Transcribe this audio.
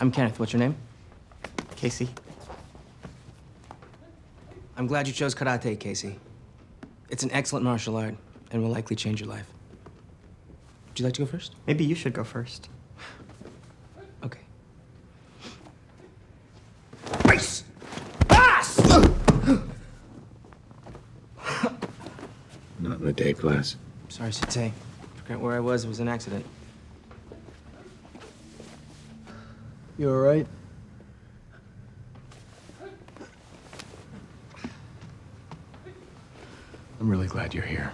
I'm Kenneth. What's your name? Casey. I'm glad you chose karate, Casey. It's an excellent martial art and will likely change your life. Would you like to go first? Maybe you should go first. Okay. Face! Pass! Not in the day class. Sorry, Sensei. Forgot where I was. It was an accident. You all right? I'm really glad you're here.